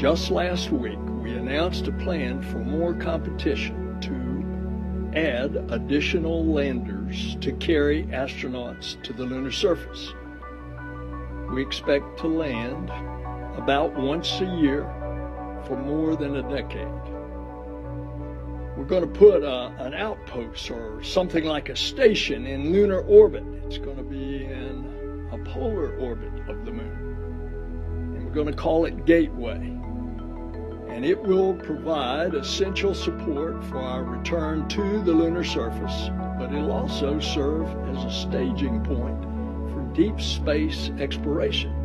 Just last week, we announced a plan for more competition to add additional landers to carry astronauts to the lunar surface. We expect to land about once a year for more than a decade. We're going to put a, an outpost or something like a station in lunar orbit. It's going to be in a polar orbit of the moon. And we're going to call it Gateway. And it will provide essential support for our return to the lunar surface, but it'll also serve as a staging point for deep space exploration.